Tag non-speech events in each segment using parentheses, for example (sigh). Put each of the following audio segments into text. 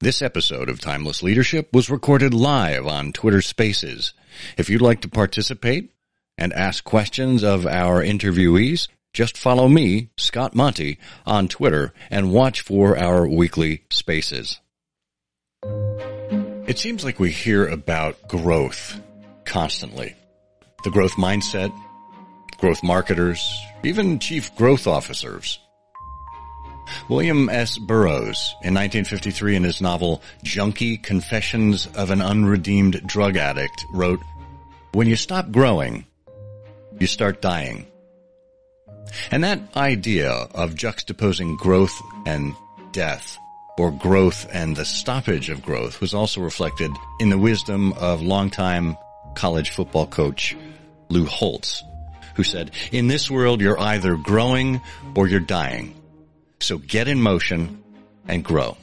This episode of Timeless Leadership was recorded live on Twitter Spaces. If you'd like to participate and ask questions of our interviewees, just follow me, Scott Monty, on Twitter and watch for our weekly spaces. It seems like we hear about growth constantly. The growth mindset, growth marketers, even chief growth officers. William S. Burroughs, in 1953 in his novel Junkie Confessions of an Unredeemed Drug Addict, wrote, When you stop growing, you start dying. And that idea of juxtaposing growth and death, or growth and the stoppage of growth, was also reflected in the wisdom of longtime college football coach Lou Holtz, who said, in this world, you're either growing or you're dying. So get in motion and grow.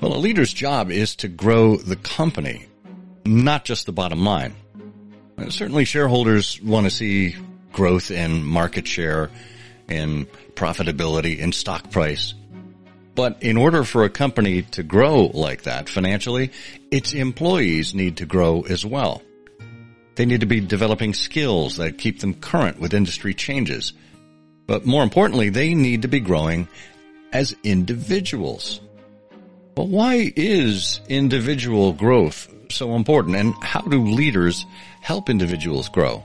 Well, a leader's job is to grow the company, not just the bottom line. Uh, certainly shareholders want to see growth in market share, in profitability, in stock price. But in order for a company to grow like that financially, its employees need to grow as well. They need to be developing skills that keep them current with industry changes. But more importantly, they need to be growing as individuals. But why is individual growth so important and how do leaders help individuals grow?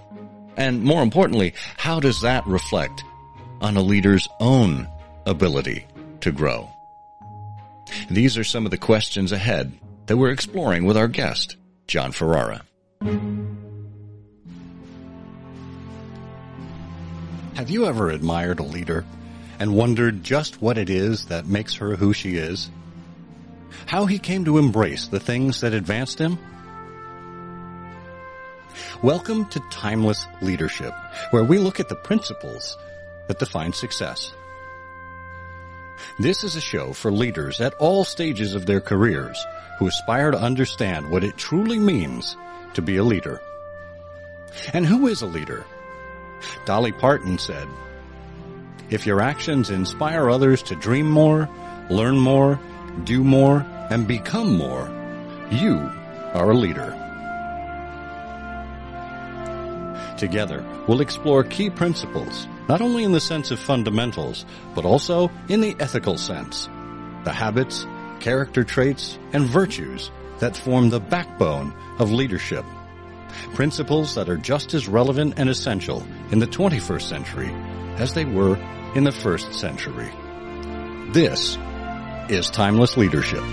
And more importantly, how does that reflect on a leader's own ability to grow? These are some of the questions ahead that we're exploring with our guest, Jon Ferrara. Have you ever admired a leader and wondered just what it is that makes her who she is? How he came to embrace the things that advanced him? Welcome to Timeless Leadership, where we look at the principles that define success. This is a show for leaders at all stages of their careers who aspire to understand what it truly means to be a leader. And who is a leader? Dolly Parton said, If your actions inspire others to dream more, learn more, do more, and become more, you are a leader. Together, we'll explore key principles, not only in the sense of fundamentals, but also in the ethical sense. The habits, character traits, and virtues that form the backbone of leadership principles that are just as relevant and essential in the 21st century as they were in the first century. This is Timeless Leadership.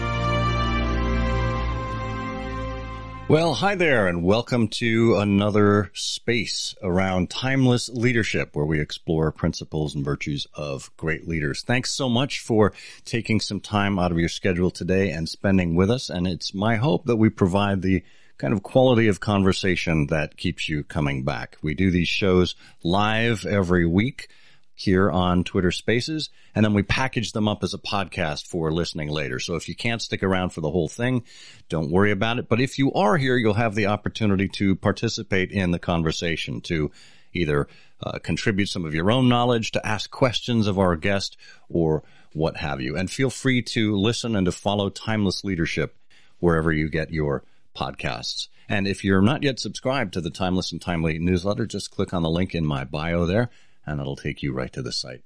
Well, hi there and welcome to another space around timeless leadership where we explore principles and virtues of great leaders. Thanks so much for taking some time out of your schedule today and spending with us. And it's my hope that we provide the kind of quality of conversation that keeps you coming back. We do these shows live every week here on Twitter Spaces, and then we package them up as a podcast for listening later. So if you can't stick around for the whole thing, don't worry about it. But if you are here, you'll have the opportunity to participate in the conversation, to either uh, contribute some of your own knowledge, to ask questions of our guest, or what have you. And feel free to listen and to follow Timeless Leadership wherever you get your podcasts. And if you're not yet subscribed to the Timeless and Timely newsletter, just click on the link in my bio there and it'll take you right to the site.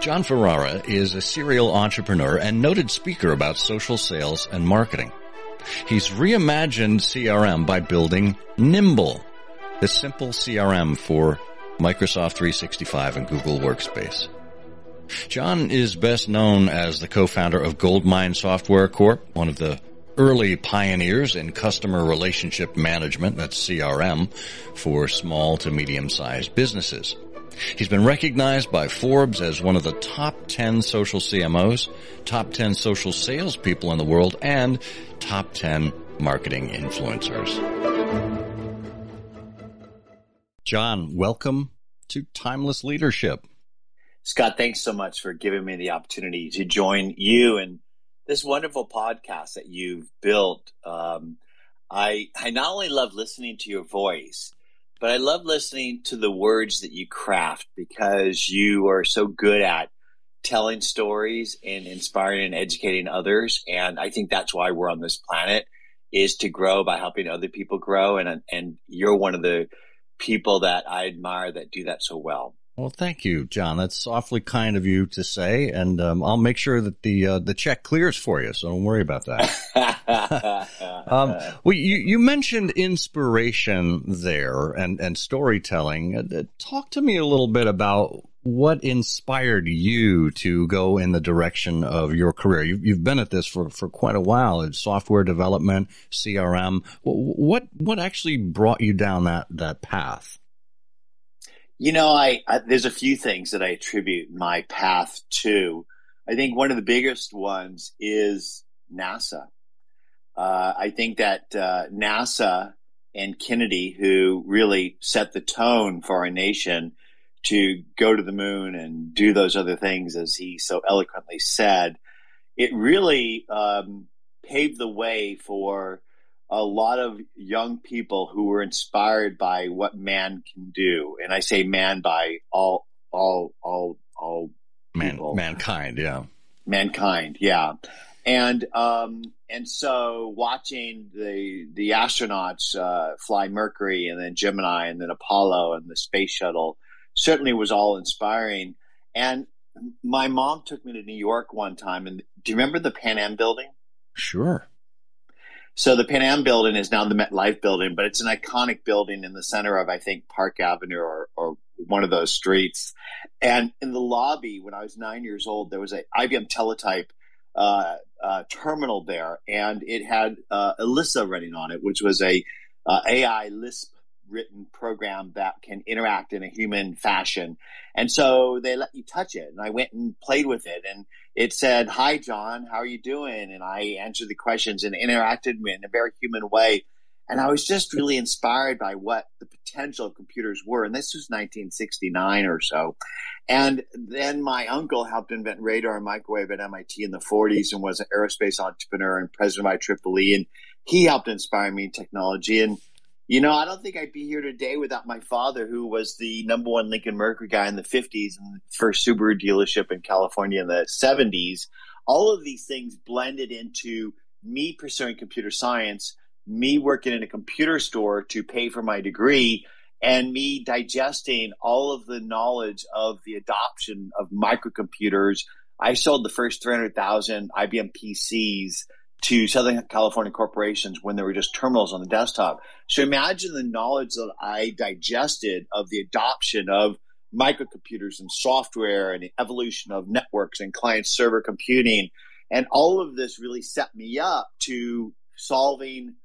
Jon Ferrara is a serial entrepreneur and noted speaker about social sales and marketing. He's reimagined CRM by building Nimble, the simple CRM for Microsoft 365 and Google Workspace. Jon is best known as the co-founder of Goldmine Software Corp, one of the early pioneers in customer relationship management, that's CRM, for small to medium sized businesses. He's been recognized by Forbes as one of the top 10 social CMOs, top 10 social salespeople in the world, and top 10 marketing influencers. Jon, welcome to Timeless Leadership. Scott, thanks so much for giving me the opportunity to join you and this wonderful podcast that you've built. Um, I I not only love listening to your voice, but I love listening to the words that you craft because you are so good at telling stories and inspiring and educating others. And I think that's why we're on this planet is to grow by helping other people grow. And, and you're one of the people that I admire that do that so well. Well, thank you, Jon. That's awfully kind of you to say, and um, I'll make sure that the uh, the check clears for you. So don't worry about that. (laughs) um, well, you you mentioned inspiration there and and storytelling. Uh, talk to me a little bit about what inspired you to go in the direction of your career. You, you've been at this for for quite a while. It's software development, CRM. What what actually brought you down that that path? You know, I, I, there's a few things that I attribute my path to. I think one of the biggest ones is NASA. Uh, I think that uh, NASA and Kennedy, who really set the tone for our nation to go to the moon and do those other things, as he so eloquently said, it really um, paved the way for a lot of young people who were inspired by what man can do, and I say man by all all all all man, mankind, yeah, mankind, yeah, and um and so watching the the astronauts uh, fly Mercury and then Gemini and then Apollo and the space shuttle certainly was all inspiring. And my mom took me to New York one time, and do you remember the Pan Am building? Sure. So the Pan Am building is now the MetLife building, but it's an iconic building in the center of, I think, Park Avenue or, or one of those streets. And in the lobby, when I was nine years old, there was a IBM Teletype uh, uh, terminal there, and it had uh, ELIZA running on it, which was a uh, AI Lisp written program that can interact in a human fashion. And so they let you touch it. And I went and played with it and it said, Hi, Jon, how are you doing? And I answered the questions and interacted in a very human way. And I was just really inspired by what the potential of computers were. And this was 1969 or so. And then my uncle helped invent radar and microwave at MIT in the 40s and was an aerospace entrepreneur and president of IEEE. And he helped inspire me in technology. And you know, I don't think I'd be here today without my father, who was the number one Lincoln Mercury guy in the 50s and the first Subaru dealership in California in the 70s. All of these things blended into me pursuing computer science, me working in a computer store to pay for my degree, and me digesting all of the knowledge of the adoption of microcomputers. I sold the first 300,000 IBM PCs to Southern California corporations when there were just terminals on the desktop. So imagine the knowledge that I digested of the adoption of microcomputers and software and the evolution of networks and client server computing. And all of this really set me up to solving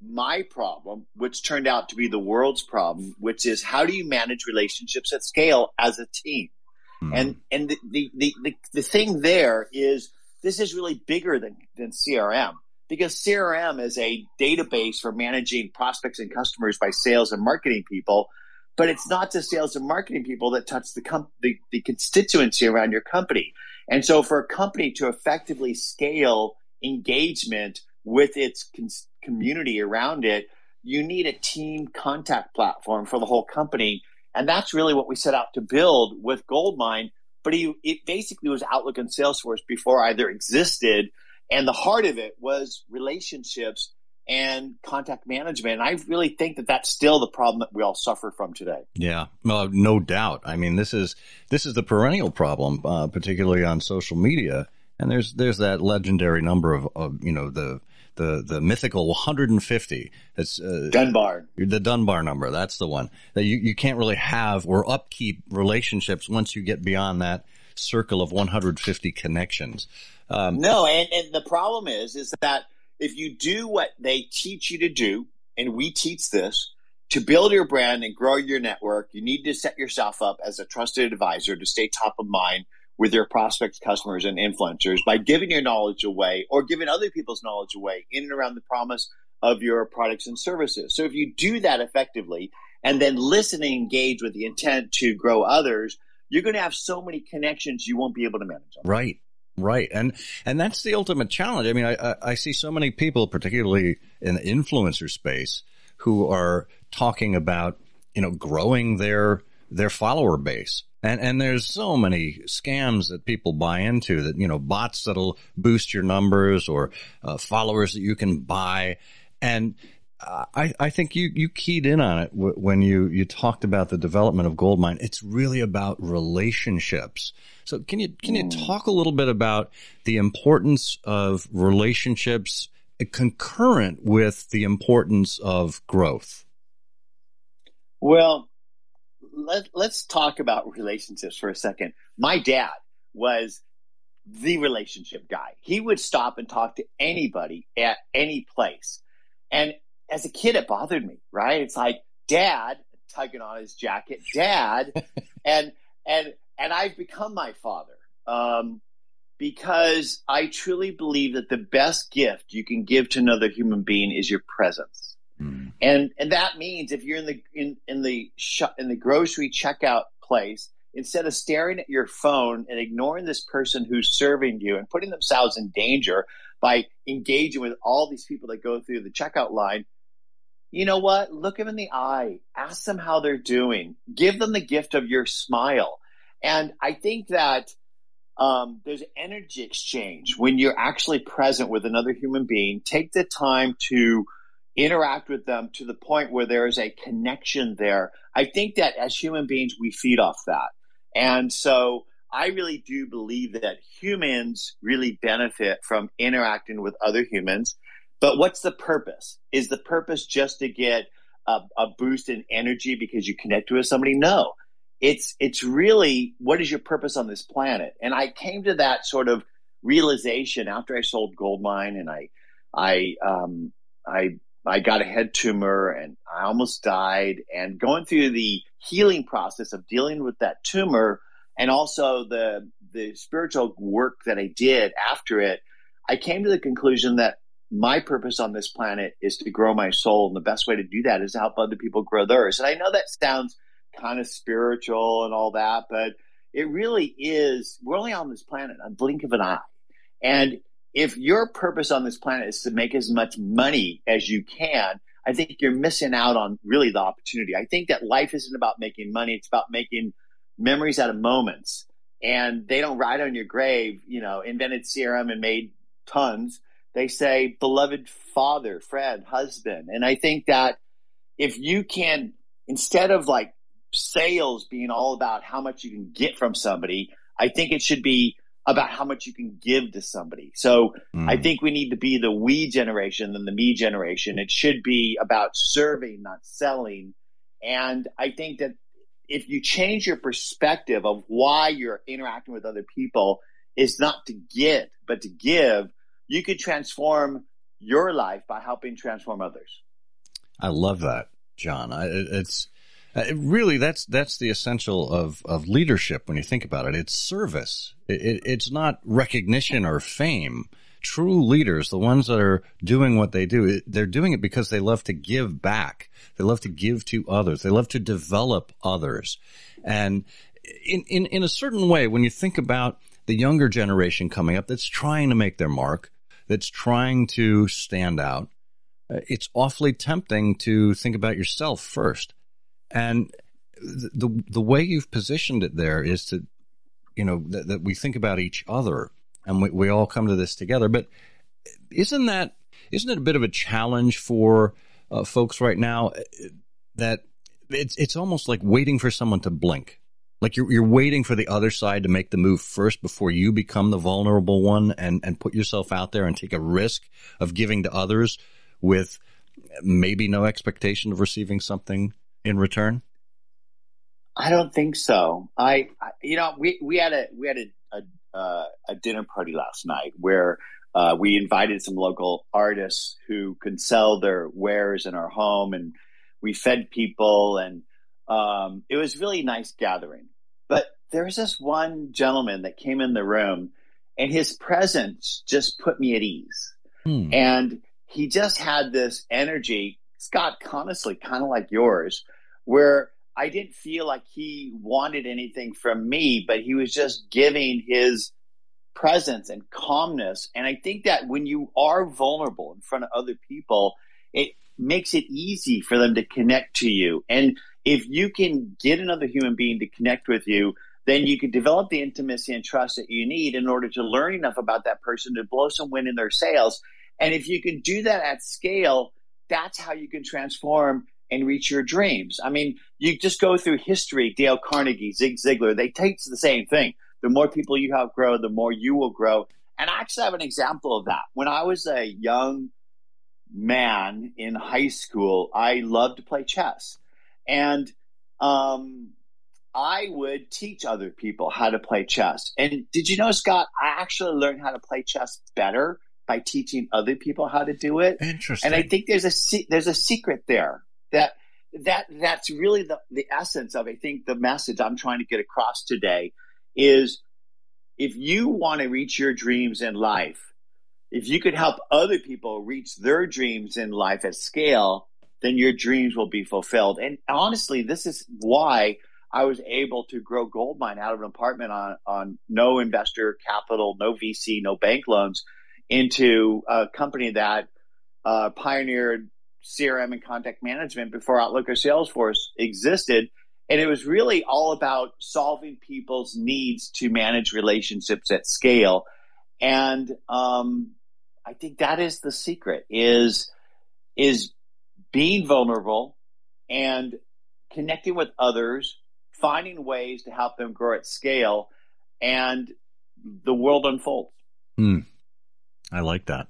my problem, which turned out to be the world's problem, which is how do you manage relationships at scale as a team? Mm-hmm. And and the, the, the, the thing there is this is really bigger than, than CRM because CRM is a database for managing prospects and customers by sales and marketing people. But it's not the sales and marketing people that touch the, com- the, the constituency around your company. And so for a company to effectively scale engagement with its con- community around it, you need a team contact platform for the whole company. And that's really what we set out to build with Goldmine but he it basically was Outlook and Salesforce before either existed. And the heart of it was relationships and contact management. And I really think that that's still the problem that we all suffer from today. Yeah, no doubt. I mean, this is this is the perennial problem, uh, particularly on social media. And there's there's that legendary number of, of you know the the the mythical 150. It's uh, Dunbar. The Dunbar number. That's the one that you, you can't really have or upkeep relationships once you get beyond that circle of 150 connections. Um, no, and, and the problem is is that if you do what they teach you to do, and we teach this to build your brand and grow your network, you need to set yourself up as a trusted advisor to stay top of mind with your prospects, customers, and influencers by giving your knowledge away or giving other people's knowledge away in and around the promise of your products and services. So if you do that effectively and then listen and engage with the intent to grow others, you're going to have so many connections you won't be able to manage them. Right. Right. And, and that's the ultimate challenge. I mean, I, I, see so many people, particularly in the influencer space, who are talking about, you know, growing their, their follower base And and there's so many scams that people buy into that you know bots that'll boost your numbers or uh, followers that you can buy, and I I think you you keyed in on it when you you talked about the development of Goldmine. It's really about relationships. So can you can you mm. talk a little bit about the importance of relationships concurrent with the importance of growth? Well, let, let's talk about relationships for a second. My dad was the relationship guy. He would stop and talk to anybody at any place. And as a kid, it bothered me, right? It's like, dad, tugging on his jacket, dad. (laughs) and, and, and I've become my father. Um, because I truly believe that the best gift you can give to another human being is your presence. Mm. And and that means if you're in the in in the sh- in the grocery checkout place, instead of staring at your phone and ignoring this person who's serving you and putting themselves in danger by engaging with all these people that go through the checkout line, you know what? Look them in the eye. Ask them how they're doing. Give them the gift of your smile. And I think that um, there's energy exchange when you're actually present with another human being. Take the time to interact with them to the point where there is a connection there. I think that as human beings, we feed off that. And so I really do believe that humans really benefit from interacting with other humans. But what's the purpose? Is the purpose just to get a, a boost in energy because you connect with somebody? No. It's it's really what is your purpose on this planet? And I came to that sort of realization after I sold Goldmine and I I um, I I got a head tumor and I almost died. And going through the healing process of dealing with that tumor and also the the spiritual work that I did after it, I came to the conclusion that my purpose on this planet is to grow my soul. And the best way to do that is to help other people grow theirs. And I know that sounds kind of spiritual and all that, but it really is, we're only on this planet a blink of an eye. And if your purpose on this planet is to make as much money as you can, I think you're missing out on really the opportunity. I think that life isn't about making money, it's about making memories out of moments. And they don't write on your grave, you know, invented CRM and made tons. They say, beloved father, friend, husband. And I think that if you can, instead of like sales being all about how much you can get from somebody, I think it should be about how much you can give to somebody. So mm. I think we need to be the we generation than the me generation. It should be about serving, not selling. And I think that if you change your perspective of why you're interacting with other people is not to get, but to give, you could transform your life by helping transform others. I love that, Jon. I, it's uh, really, that's that's the essential of of leadership when you think about it. It's service. It, it, it's not recognition or fame. True leaders, the ones that are doing what they do, they're doing it because they love to give back. They love to give to others. They love to develop others. And in, in, in a certain way, when you think about the younger generation coming up that's trying to make their mark, that's trying to stand out, uh, it's awfully tempting to think about yourself first. And the the way you've positioned it there is to, you know, that, we think about each other and we, we all come to this together. But isn't that isn't it a bit of a challenge for uh, folks right now that it's it's almost like waiting for someone to blink. Like you're you're waiting for the other side to make the move first before you become the vulnerable one and and put yourself out there and take a risk of giving to others with maybe no expectation of receiving something in return? I don't think so. I, I you know, we, we had a we had a a, uh, a dinner party last night where uh, we invited some local artists who could sell their wares in our home, and we fed people, and um, it was really nice gathering. But there was this one gentleman that came in the room, and his presence just put me at ease, hmm. and he just had this energy Scott, honestly, kind of like yours, where I didn't feel like he wanted anything from me, but he was just giving his presence and calmness. And I think that when you are vulnerable in front of other people, it makes it easy for them to connect to you. And if you can get another human being to connect with you, then you can develop the intimacy and trust that you need in order to learn enough about that person to blow some wind in their sails. And if you can do that at scale, that's how you can transform and reach your dreams. I mean, you just go through history, Dale Carnegie, Zig Ziglar, they teach the same thing. The more people you have grow, the more you will grow. And I actually have an example of that. When I was a young man in high school, I loved to play chess. And um, I would teach other people how to play chess. And did you know, Scott, I actually learned how to play chess better by teaching other people how to do it. Interesting. And I think there's a there's a secret there that that that's really the the essence of I think the message I'm trying to get across today is if you want to reach your dreams in life, if you could help other people reach their dreams in life at scale, then your dreams will be fulfilled. And honestly, this is why I was able to grow Goldmine out of an apartment on, on no investor capital, no VC, no bank loans into a company that uh, pioneered CRM and contact management before Outlook or Salesforce existed. And it was really all about solving people's needs to manage relationships at scale. And um, I think that is the secret is is being vulnerable and connecting with others, finding ways to help them grow at scale, and the world unfolds. Hmm. I like that.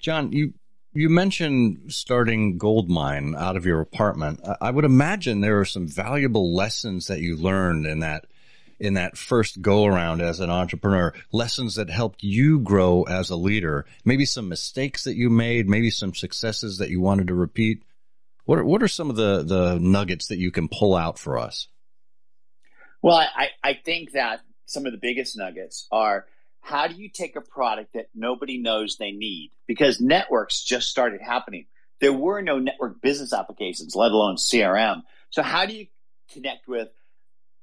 Jon, you you mentioned starting Goldmine out of your apartment. I would imagine there are some valuable lessons that you learned in that in that first go around as an entrepreneur, lessons that helped you grow as a leader, maybe some mistakes that you made, maybe some successes that you wanted to repeat. What are, what are some of the, the nuggets that you can pull out for us? Well, I, I think that some of the biggest nuggets are how do you take a product that nobody knows they need? Because networks just started happening. There were no network business applications, let alone CRM. So how do you connect with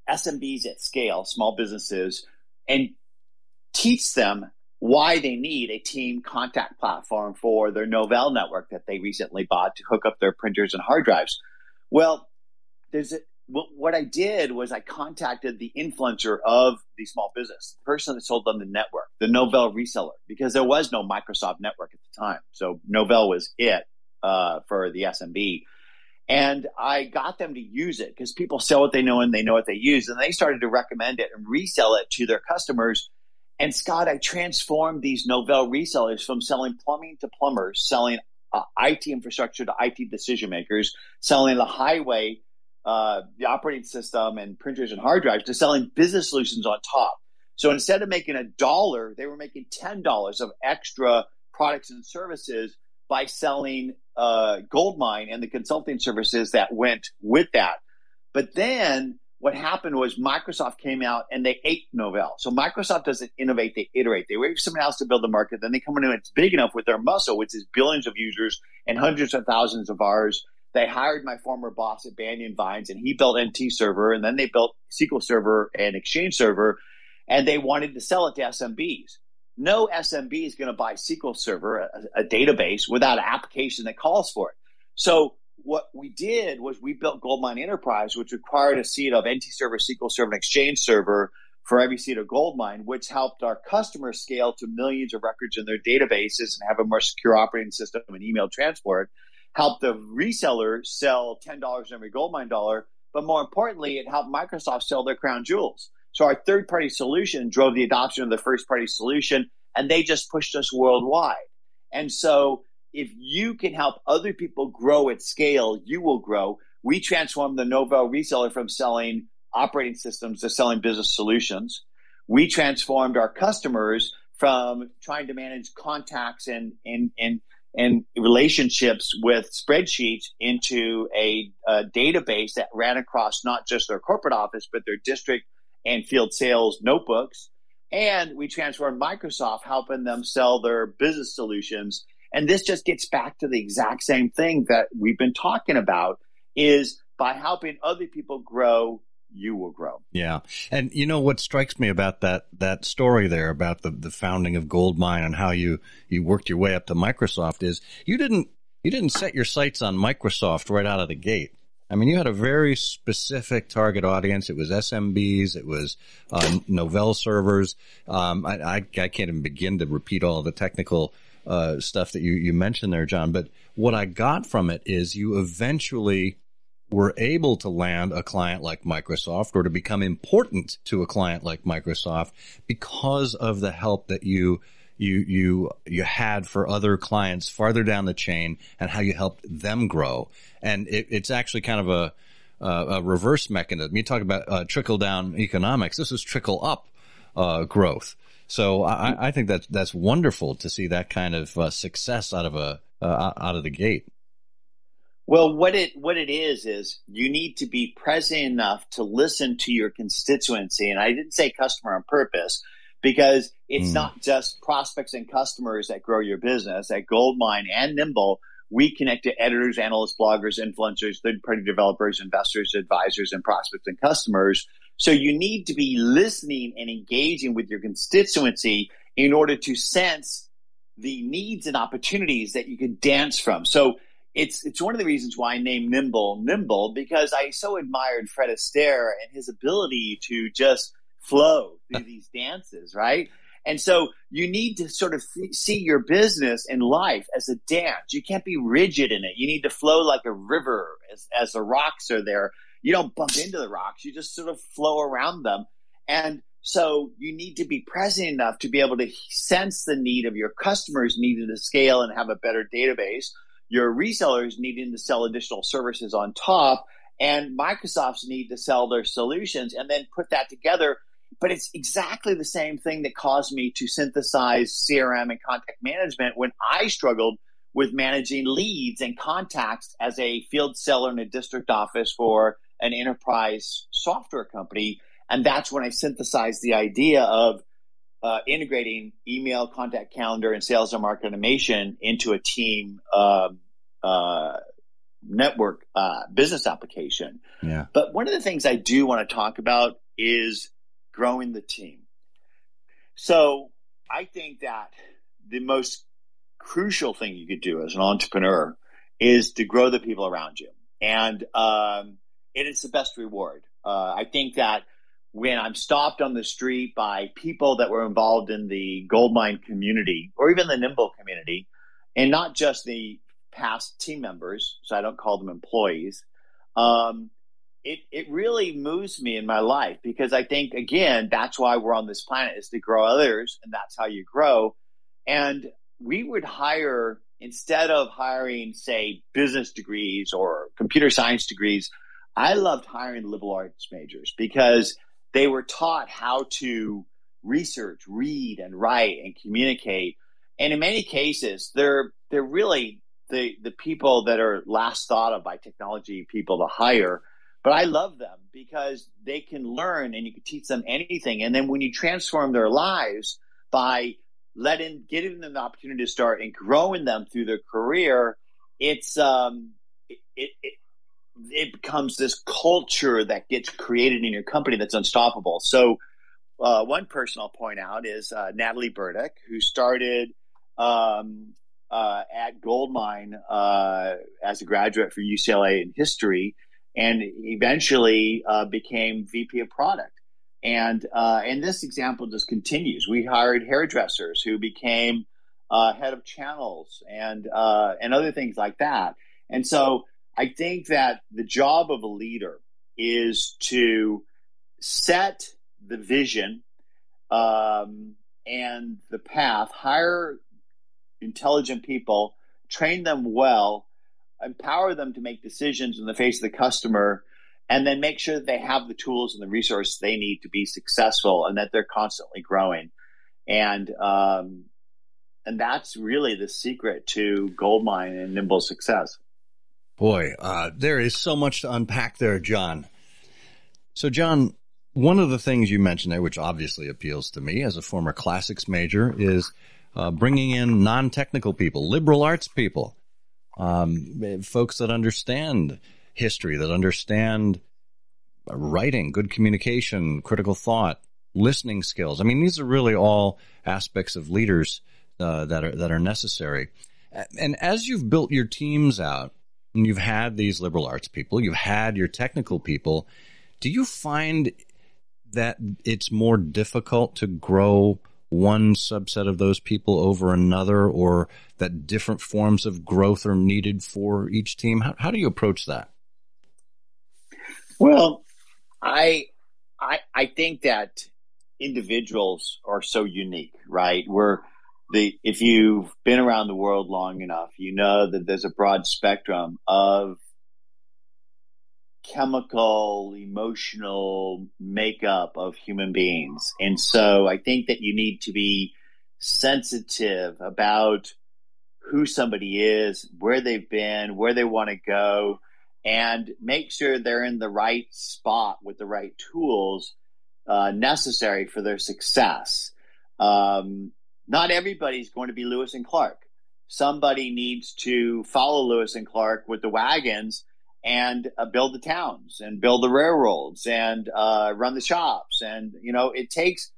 SMBs at scale, small businesses, and teach them why they need a team contact platform for their Novell network that they recently bought to hook up their printers and hard drives? Well, there's a, what what I did was I contacted the influencer of the small business, the person that sold them the network, the Novell reseller, because there was no Microsoft network at the time. So Novell was it uh, for the SMB. And I got them to use it because people sell what they know and they know what they use. And they started to recommend it and resell it to their customers. And Scott, I transformed these Novell resellers from selling plumbing to plumbers, selling uh, IT infrastructure to IT decision makers, selling the highway uh, the operating system and printers and hard drives to selling business solutions on top. So instead of making a dollar, they were making ten dollars of extra products and services by selling uh, Goldmine and the consulting services that went with that. But then what happened was Microsoft came out and they ate Novell. So Microsoft doesn't innovate, they iterate. They wait for someone else to build the market, then they come in and it's big enough with their muscle, which is billions of users and hundreds of thousands of hours they hired my former boss at Banyan Vines and he built NT Server and then they built SQL Server and Exchange Server and they wanted to sell it to SMBs. No SMB is going to buy SQL Server, a, a database, without an application that calls for it. So what we did was we built Goldmine Enterprise, which required a seat of NT Server, SQL Server, and Exchange Server for every seat of Goldmine, which helped our customers scale to millions of records in their databases and have a more secure operating system and email transport helped the reseller sell $10 every Goldmine dollar, but more importantly, it helped Microsoft sell their crown jewels. So our third party solution drove the adoption of the first party solution, and they just pushed us worldwide. And so if you can help other people grow at scale, you will grow. We transformed the Novell reseller from selling operating systems to selling business solutions. We transformed our customers from trying to manage contacts and, and, and and relationships with spreadsheets into a, a, database that ran across not just their corporate office, but their district and field sales notebooks. And we transformed Microsoft, helping them sell their business solutions. And this just gets back to the exact same thing that we've been talking about is by helping other people grow, you will grow. Yeah. And you know what strikes me about that that story there about the the founding of Goldmine and how you you worked your way up to Microsoft is you didn't you didn't set your sights on Microsoft right out of the gate. I mean, you had a very specific target audience. It was SMBs. It was uh, Novell servers. Um, I, I, I, can't even begin to repeat all the technical uh, stuff that you, you mentioned there, Jon. But what I got from it is you eventually were able to land a client like Microsoft or to become important to a client like Microsoft because of the help that you you you you had for other clients farther down the chain and how you helped them grow. And it, it's actually kind of a a reverse mechanism. You talk about uh, trickle down economics. This is trickle up uh, growth. So I, I, think that that's wonderful to see that kind of uh, success out of a uh, out of the gate. Well, what it what it is is you need to be present enough to listen to your constituency, and I didn't say customer on purpose because it's mm. not just prospects and customers that grow your business. At Goldmine and Nimble, we connect to editors, analysts, bloggers, influencers, third party developers, investors, advisors, and prospects and customers. So you need to be listening and engaging with your constituency in order to sense the needs and opportunities that you can dance from. So it's it's one of the reasons why I named Nimble Nimble because I so admired Fred Astaire and his ability to just flow through (laughs) these dances, right? And so you need to sort of see your business and life as a dance. You can't be rigid in it. You need to flow like a river as, as the rocks are there. You don't bump into the rocks. You just sort of flow around them. And so you need to be present enough to be able to sense the need of your customers needing to scale and have a better database, your resellers needing to sell additional services on top, and Microsoft's need to sell their solutions and then put that together but it's exactly the same thing that caused me to synthesize CRM and contact management when I struggled with managing leads and contacts as a field seller in a district office for an enterprise software company. And that's when I synthesized the idea of uh, integrating email, contact calendar, and sales and market automation into a team um, uh, network uh, business application. Yeah. But one of the things I do want to talk about is growing the team. So I think that the most crucial thing you could do as an entrepreneur is to grow the people around you. And um, it is the best reward. Uh, I think that when I'm stopped on the street by people that were involved in the Goldmine community or even the Nimble community, and not just the past team members, so I don't call them employees, um, it it really moves me in my life because I think again that's why we're on this planet is to grow others and that's how you grow. And we would hire instead of hiring say business degrees or computer science degrees, I loved hiring liberal arts majors because they were taught how to research, read and write and communicate. And in many cases they're they're really the the people that are last thought of by technology people to hire but I love them because they can learn and you can teach them anything. And then when you transform their lives by letting, giving them the opportunity to start and growing them through their career, it's, um, it, it, it becomes this culture that gets created in your company that's unstoppable. So, uh, one person I'll point out is uh, Natalie Burdick, who started um, uh, at Goldmine uh, as a graduate for UCLA in history and eventually uh, became VP of product. And uh, and this example just continues. We hired hairdressers who became head of channels and and other things like that. And so I think that the job of a leader is to set the vision um, and the path, hire intelligent people, train them well, empower them to make decisions in the face of the customer and then make sure that they have the tools and the resources they need to be successful and that they're constantly growing. And um, and that's really the secret to goldmine and nimble success boy uh, there is so much to unpack there john so john one of the things you mentioned there which obviously appeals to me as a former classics major is uh, bringing in non-technical people liberal arts people um, folks that understand history, that understand writing, good communication, critical thought, listening skills. I mean, these are really all aspects of leaders uh, that are that are necessary. And as you've built your teams out, and you've had these liberal arts people, you've had your technical people. Do you find that it's more difficult to grow one subset of those people over another, or that different forms of growth are needed for each team? How, how do you approach that? Well, I, I, I think that individuals are so unique, right? We're the if you've been around the world long enough, you know that there's a broad spectrum of chemical, emotional makeup of human beings. And so I think that you need to be sensitive about who somebody is, where they've been, where they want to go, and make sure they're in the right spot with the right tools uh, necessary for their success. Um, not everybody's going to be Lewis and Clark. Somebody needs to follow Lewis and Clark with the wagons and uh, build the towns and build the railroads and uh, run the shops. And, you know, it takes,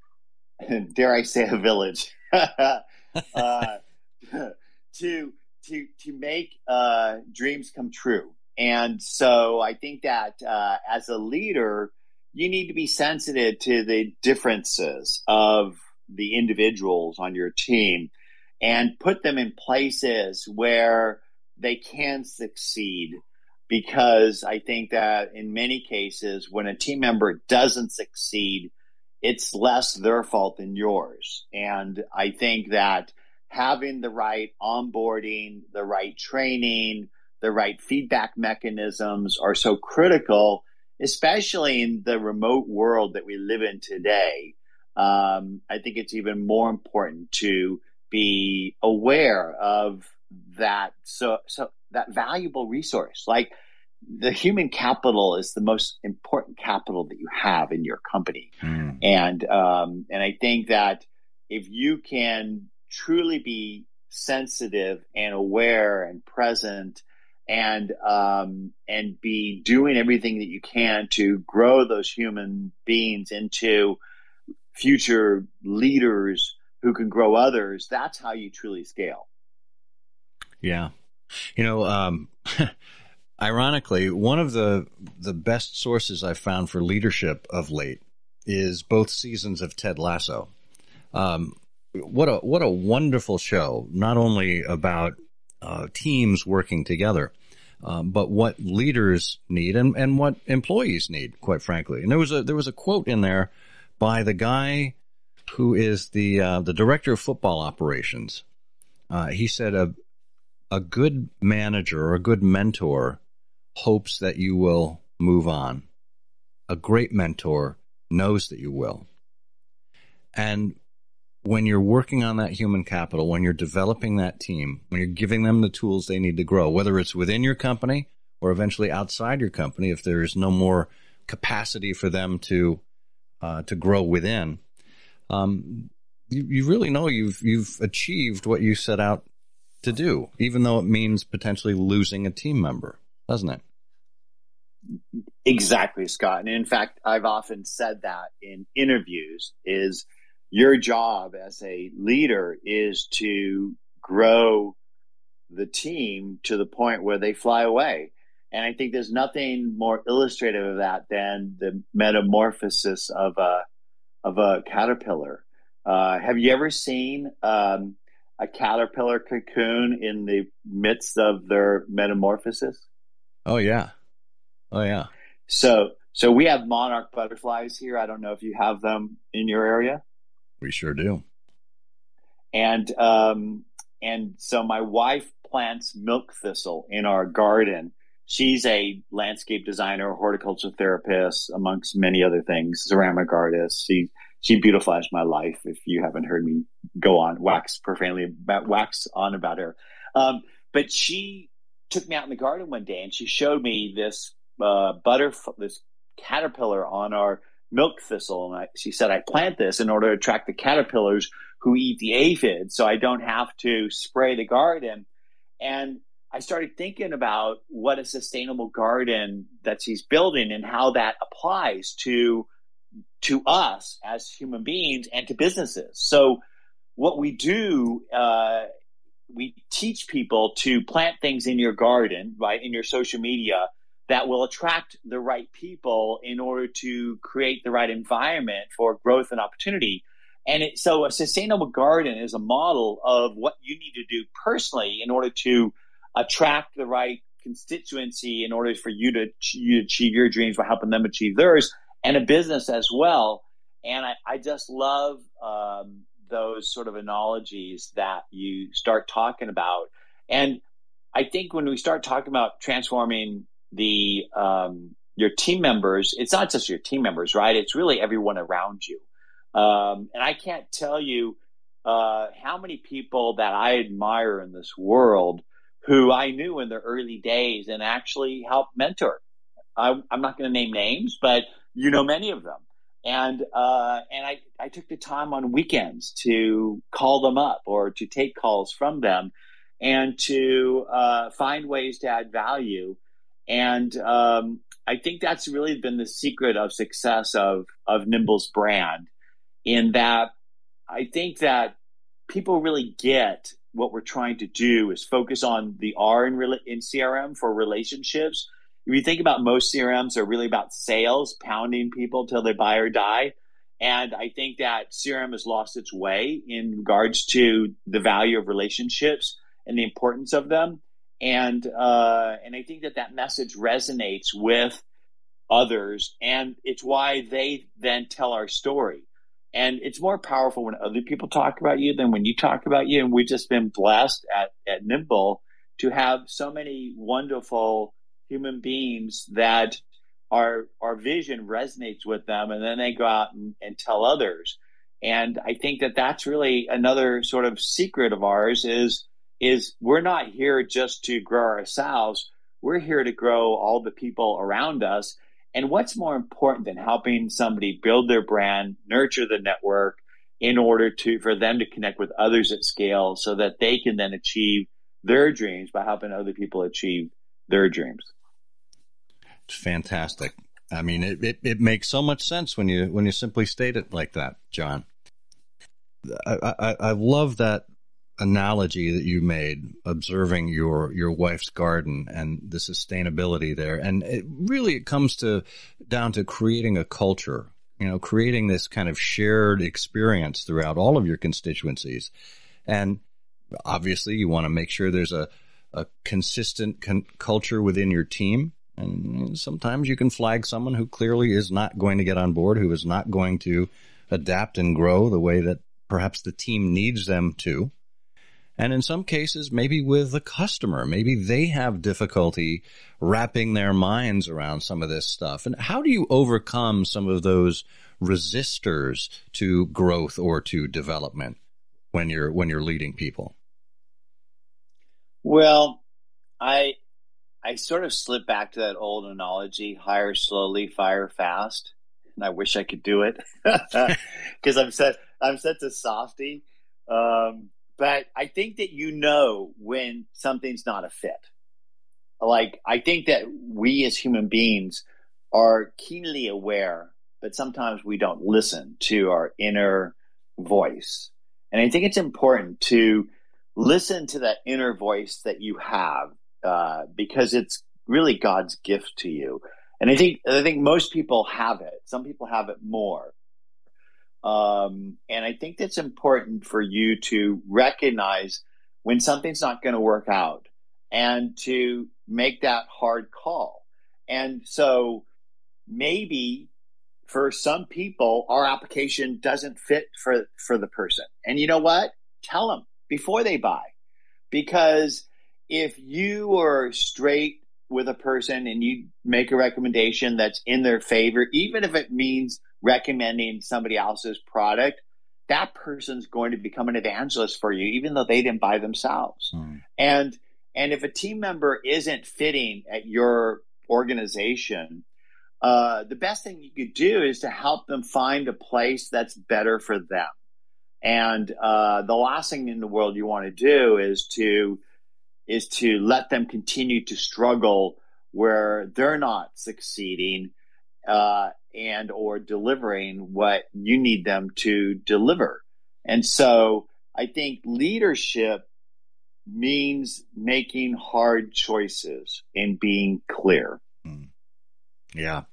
(laughs) dare I say, a village (laughs) uh, (laughs) to, to, to make uh, dreams come true. And so I think that uh, as a leader, you need to be sensitive to the differences of the individuals on your team and put them in places where they can succeed. Because I think that in many cases, when a team member doesn't succeed, it's less their fault than yours. And I think that having the right onboarding, the right training, the right feedback mechanisms are so critical, especially in the remote world that we live in today um, I think it's even more important to be aware of that so so that valuable resource like the human capital is the most important capital that you have in your company mm. and um, and I think that if you can truly be sensitive and aware and present and um, and be doing everything that you can to grow those human beings into future leaders who can grow others, that's how you truly scale. Yeah. You know, um, (laughs) ironically, one of the the best sources I've found for leadership of late is both seasons of Ted Lasso. Um, what a what a wonderful show! Not only about uh, teams working together, um, but what leaders need and, and what employees need, quite frankly. And there was a there was a quote in there by the guy who is the uh, the director of football operations. Uh, he said a a good manager or a good mentor hopes that you will move on. A great mentor knows that you will. And when you're working on that human capital, when you're developing that team, when you're giving them the tools they need to grow, whether it's within your company or eventually outside your company, if there's no more capacity for them to uh, to grow within, um, you, you really know you've you've achieved what you set out to do, even though it means potentially losing a team member, doesn't it? Exactly, Scott. And in fact, I've often said that in interviews is your job as a leader is to grow the team to the point where they fly away. And I think there's nothing more illustrative of that than the metamorphosis of a of a caterpillar. Uh, have you ever seen um, a caterpillar cocoon in the midst of their metamorphosis? Oh yeah, oh yeah. So so we have monarch butterflies here. I don't know if you have them in your area. We sure do. And um, and so my wife plants milk thistle in our garden she's a landscape designer, horticulture therapist, amongst many other things, ceramic artist. She she beautifies my life. If you haven't heard me go on wax profanely about wax on about her, um, but she took me out in the garden one day and she showed me this uh, butterfly, this caterpillar on our milk thistle, and I, she said I plant this in order to attract the caterpillars who eat the aphids, so I don't have to spray the garden. And I started thinking about what a sustainable garden that she's building and how that applies to to us as human beings and to businesses. So what we do uh, we teach people to plant things in your garden, right, in your social media that will attract the right people in order to create the right environment for growth and opportunity. And it, so a sustainable garden is a model of what you need to do personally in order to attract the right constituency in order for you to, you to achieve your dreams by helping them achieve theirs and a business as well. And I, I just love um, those sort of analogies that you start talking about. And I think when we start talking about transforming the um, your team members, it's not just your team members, right? It's really everyone around you. Um, and I can't tell you uh, how many people that I admire in this world who I knew in the early days and actually helped mentor. I, I'm not going to name names, but you know many of them and uh, and I, I took the time on weekends to call them up or to take calls from them and to uh, find ways to add value and um, I think that's really been the secret of success of of Nimble's brand in that I think that people really get what we're trying to do is focus on the R in, in CRM for relationships if you think about most CRMs are really about sales, pounding people till they buy or die. And I think that CRM has lost its way in regards to the value of relationships and the importance of them. And uh, and I think that that message resonates with others, and it's why they then tell our story. And it's more powerful when other people talk about you than when you talk about you. And we've just been blessed at, at Nimble to have so many wonderful human beings that our our vision resonates with them. And then they go out and, and tell others. And i think that that's really another sort of secret of ours is is we're not here just to grow ourselves. We're here to grow all the people around us and what's more important than helping somebody build their brand nurture the network in order to for them to connect with others at scale so that they can then achieve their dreams by helping other people achieve their dreams It's fantastic. I mean, it, it, it makes so much sense when you when you simply state it like that, Jon. I, I, I love that analogy that you made, observing your your wife's garden and the sustainability there, and it really it comes to down to creating a culture. You know, creating this kind of shared experience throughout all of your constituencies, and obviously you want to make sure there's a a consistent con- culture within your team and sometimes you can flag someone who clearly is not going to get on board, who is not going to adapt and grow the way that perhaps the team needs them to. And in some cases, maybe with the customer, maybe they have difficulty wrapping their minds around some of this stuff. And how do you overcome some of those resistors to growth or to development when you're when you're leading people? Well, I I sort of slip back to that old analogy: hire slowly, fire fast. And I wish I could do it (laughs) because I'm set. I'm set to softy. Um, but I think that you know when something's not a fit. Like I think that we as human beings are keenly aware, but sometimes we don't listen to our inner voice. And I think it's important to listen to that inner voice that you have uh, because it's really God's gift to you. And I think I think most people have it. Some people have it more. Um, and I think that's important for you to recognize when something's not going to work out and to make that hard call. And so maybe for some people, our application doesn't fit for, for the person. And you know what? Tell them before they buy because if you are straight with a person and you make a recommendation that's in their favor, even if it means recommending somebody else's product, that person's going to become an evangelist for you, even though they didn't buy themselves. Mm. And and if a team member isn't fitting at your organization, uh, the best thing you could do is to help them find a place that's better for them. And uh, the last thing in the world you want to do is to is to let them continue to struggle where they're not succeeding uh, and or delivering what you need them to deliver. And so I think leadership means making hard choices and being clear. Hmm. Yeah.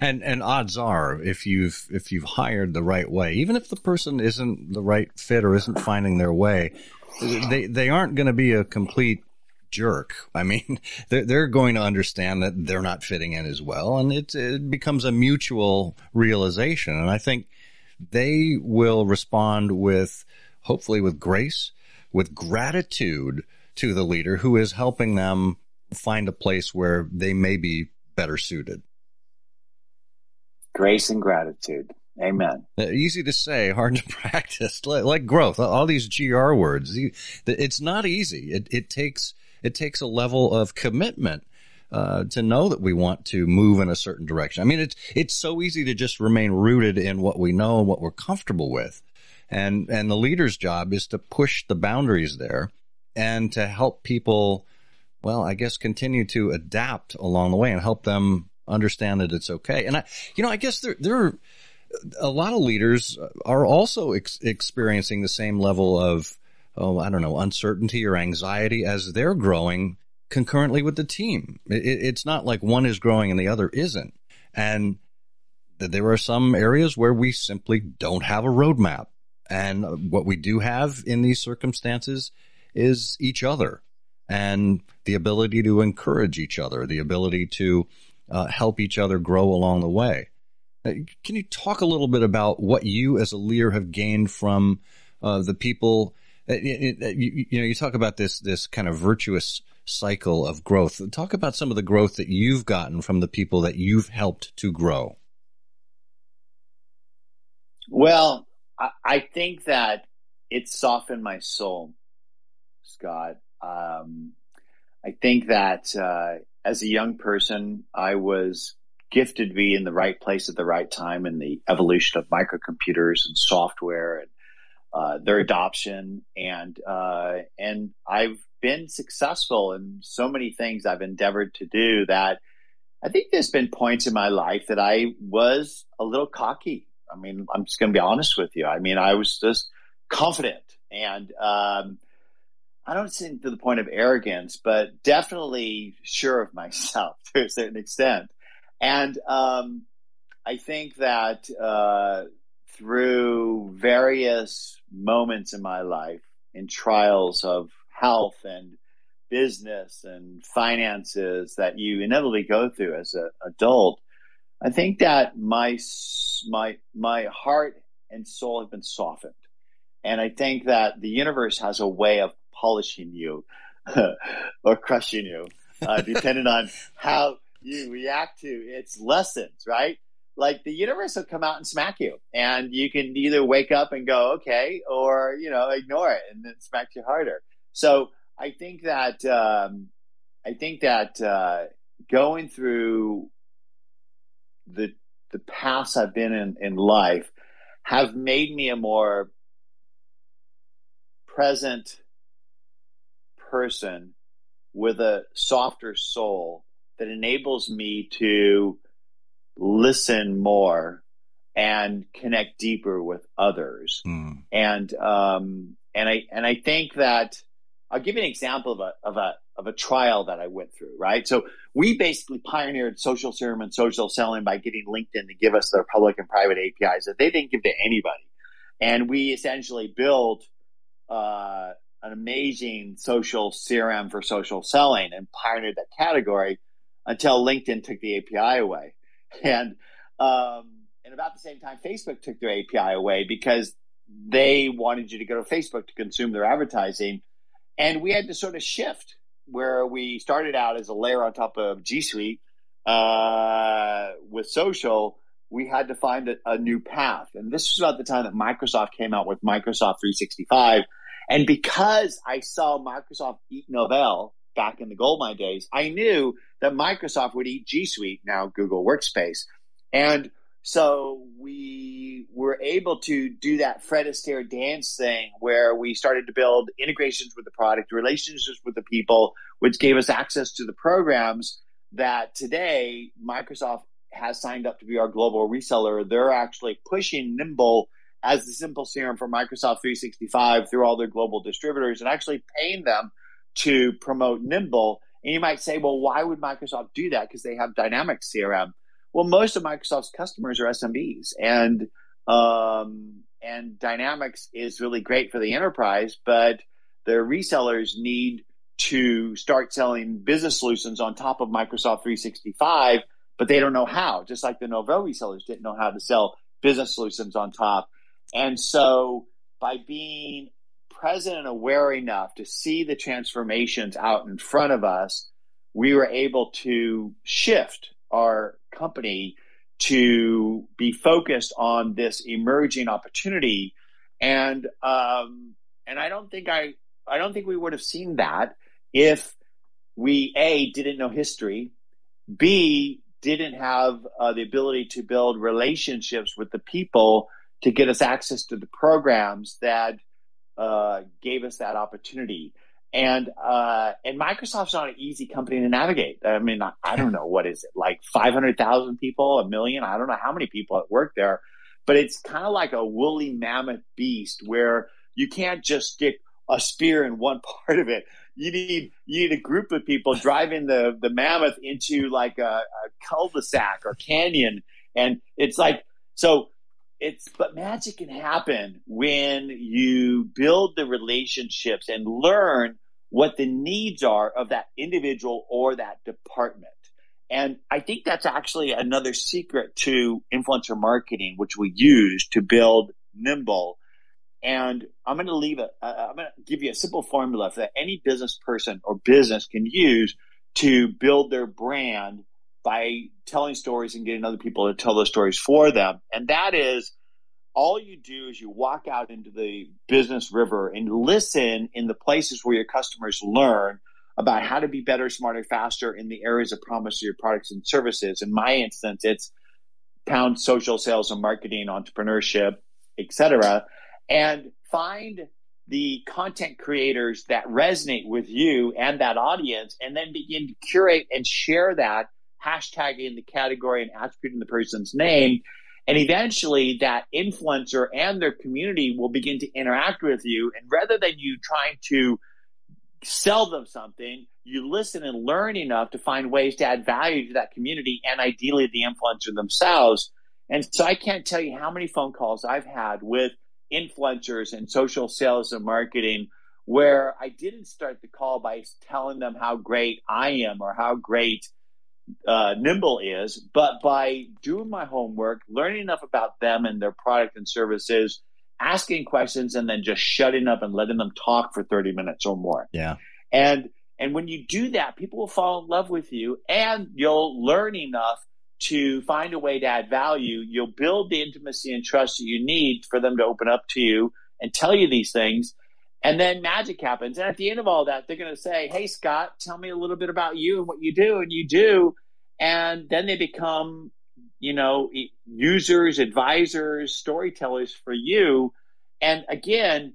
And and odds are if you've if you've hired the right way, even if the person isn't the right fit or isn't finding their way, they they aren't going to be a complete jerk. I mean, (laughs) they're, they're going to understand that they're not fitting in as well, and it, it becomes a mutual realization. And I think they will respond with, hopefully, with grace, with gratitude to the leader who is helping them find a place where they may be better suited. Grace and gratitude. Amen. Uh, easy to say, hard to (laughs) practice. Like growth, all these GR words. It's not easy. It, it takes it takes a level of commitment uh, to know that we want to move in a certain direction. I mean, it's it's so easy to just remain rooted in what we know and what we're comfortable with, and and the leader's job is to push the boundaries there and to help people. Well, I guess continue to adapt along the way and help them understand that it's okay. And I, you know, I guess there there are a lot of leaders are also ex- experiencing the same level of oh, I don't know, uncertainty or anxiety as they're growing concurrently with the team. It, it's not like one is growing and the other isn't. And there are some areas where we simply don't have a roadmap. And what we do have in these circumstances is each other and the ability to encourage each other, the ability to uh, help each other grow along the way. Uh, can you talk a little bit about what you as a leader have gained from uh, the people uh, you, you know, you talk about this this kind of virtuous cycle of growth. Talk about some of the growth that you've gotten from the people that you've helped to grow. Well, I think that it softened my soul, Scott. Um, I think that uh, as a young person, I was gifted to be in the right place at the right time in the evolution of microcomputers and software and uh, their adoption, and uh, and I've been successful in so many things I've endeavored to do that I think there's been points in my life that I was a little cocky. I mean, I'm just going to be honest with you. I mean, I was just confident and um, I don't think to the point of arrogance, but definitely sure of myself (laughs) to a certain extent. And um, I think that uh, through various moments in my life in trials of health and business and finances that you inevitably go through as an adult, I think that my my my heart and soul have been softened, and I think that the universe has a way of polishing you (laughs) or crushing you, uh, depending on how you react to its lessons. Right? Like the universe will come out and smack you. And you can either wake up and go okay or you know ignore it and then smack you harder. So i think that um, i think that uh, going through the the paths i've been in in life have made me a more present person with a softer soul that enables me to listen more and connect deeper with others. Mm. And um, and I and I think that I'll give you an example of a of a of a trial that I went through. Right, so we basically pioneered social CRM and social selling by getting LinkedIn to give us their public and private APIs that they didn't give to anybody, and we essentially built. Uh, an amazing social CRM for social selling and pioneered that category until LinkedIn took the API away. And um, and about the same time, Facebook took their API away because they wanted you to go to Facebook to consume their advertising, and we had to sort of shift where we started out as a layer on top of G Suite uh, with social. We had to find a, a new path, and this was about the time that Microsoft came out with Microsoft 365. And because I saw Microsoft eat Novell back in the GoldMine days, I knew that Microsoft would eat G Suite, now Google Workspace. And so we were able to do that Fred Astaire dance thing where we started to build integrations with the product, relationships with the people, which gave us access to the programs that today Microsoft has signed up to be our global reseller. They're actually pushing Nimble as the simple CRM for Microsoft 365 through all their global distributors and actually paying them to promote Nimble. And you might say, well, why would Microsoft do that? Because they have Dynamics CRM. Well, most of Microsoft's customers are SMBs, and um, and Dynamics is really great for the enterprise, but their resellers need to start selling business solutions on top of Microsoft 365, but they don't know how. Just like the Novell resellers didn't know how to sell business solutions on top, and so by being present and aware enough to see the transformations out in front of us, we were able to shift our company to be focused on this emerging opportunity. And um, and I don't think I I don't think we would have seen that if we a didn't know history, b didn't have uh, the ability to build relationships with the people to get us access to the programs that uh, gave us that opportunity. And uh, and Microsoft's not an easy company to navigate. I mean, I, I don't (laughs) know what is it like five hundred thousand people, a million. I don't know how many people at work there, but it's kind of like a woolly mammoth beast where you can't just stick a spear in one (laughs) part of it. You need you need a group of people (laughs) driving the the mammoth into like a, a cul-de-sac or canyon, and it's like so it's but magic can happen when you build the relationships and learn what the needs are of that individual or that department. And I think that's actually another secret to influencer marketing, which we use to build Nimble. And I'm going to leave it. I'm going to give you a simple formula that any business person or business can use to build their brand by telling stories and getting other people to tell those stories for them. And that is all you do is you walk out into the business river and listen in the places where your customers learn about how to be better, smarter, faster in the areas of promise of your products and services. In my instance, it's pound social sales and marketing, entrepreneurship, etc. And find the content creators that resonate with you and that audience, and then begin to curate and share that hashtagging the category and attributing the person's name. And eventually that influencer and their community will begin to interact with you. And rather than you trying to sell them something, you listen and learn enough to find ways to add value to that community and ideally the influencer themselves. And so I can't tell you how many phone calls I've had with influencers and social sales and marketing where I didn't start the call by telling them how great I am or how great uh, Nimble is, but by doing my homework, learning enough about them and their product and services, asking questions, and then just shutting up and letting them talk for 30 minutes or more. Yeah. And and when you do that, people will fall in love with you and you'll learn enough to find a way to add value. You'll build the intimacy and trust that you need for them to open up to you and tell you these things. And then magic happens. And at the end of all that, they're going to say, Hey, Scott, tell me a little bit about you and what you do. And you do. And then they become, you know, users, advisors, storytellers for you. And again,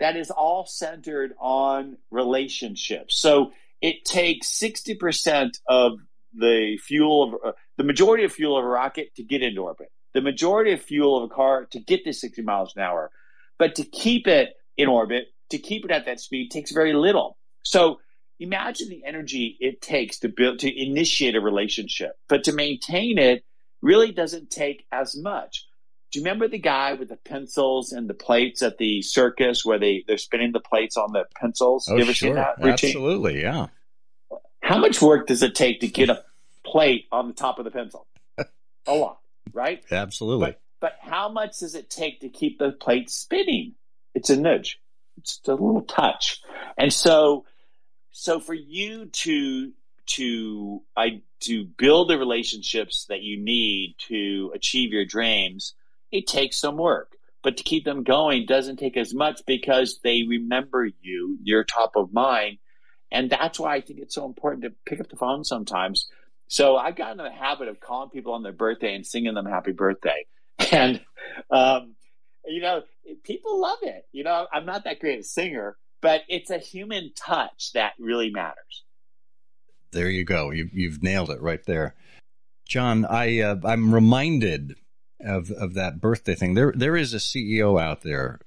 that is all centered on relationships. So it takes 60% of the fuel of uh, the majority of fuel of a rocket to get into orbit, the majority of fuel of a car to get to 60 miles an hour. But to keep it in orbit, to keep it at that speed takes very little. So imagine the energy it takes to build to initiate a relationship, but to maintain it really doesn't take as much. Do you remember the guy with the pencils and the plates at the circus where they, they're spinning the plates on the pencils? Oh, you ever sure. seen that routine? Absolutely, yeah. How much work does it take to get a plate on the top of the pencil? a lot, right? Absolutely. But, but how much does it take to keep the plate spinning? It's a nudge. It's a little touch. And so, so for you to, to, I, to build the relationships that you need to achieve your dreams, it takes some work. But to keep them going doesn't take as much because they remember you. You're top of mind. And that's why I think it's so important to pick up the phone sometimes. So I've gotten in the habit of calling people on their birthday and singing them happy birthday. (laughs) And, um, you know, people love it. You know, I'm not that great a singer, but it's a human touch that really matters. There you go. You, you've nailed it right there. Jon, I, uh, I'm reminded of, of that birthday thing. There, there is a CEO out there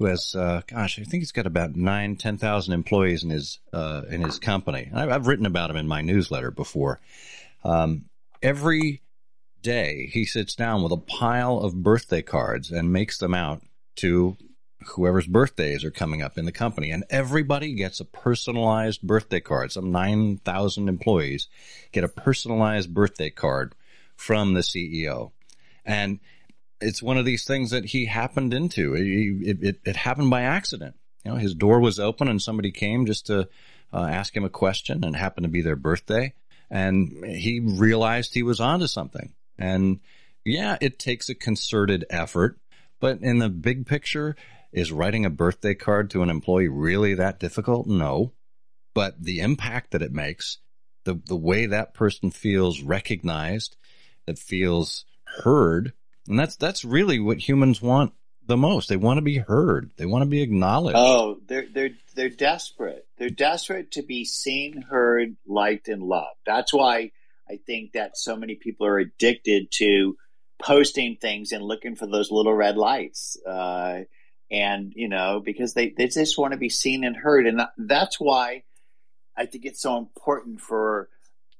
who has, uh, gosh, I think he's got about nine, ten thousand employees in his uh, in his company. I've, I've, written about him in my newsletter before. Um, every day, he sits down with a pile of birthday cards and makes them out to whoever's birthdays are coming up in the company. And everybody gets a personalized birthday card. Some 9,000 employees get a personalized birthday card from the CEO. And it's one of these things that he happened into. It, it, it happened by accident. You know, his door was open and somebody came just to uh, ask him a question and happened to be their birthday. And he realized he was onto something. And yeah, it takes a concerted effort, but in the big picture, is writing a birthday card to an employee really that difficult? No. But the impact that it makes, the, the way that person feels recognized, that feels heard, and that's that's really what humans want the most. They want to be heard. They want to be acknowledged. Oh, they're they're they're desperate. They're desperate to be seen, heard, liked, and loved. That's why I think that so many people are addicted to posting things and looking for those little red lights. Uh, and you know because they, they just want to be seen and heard and that's why i think it's so important for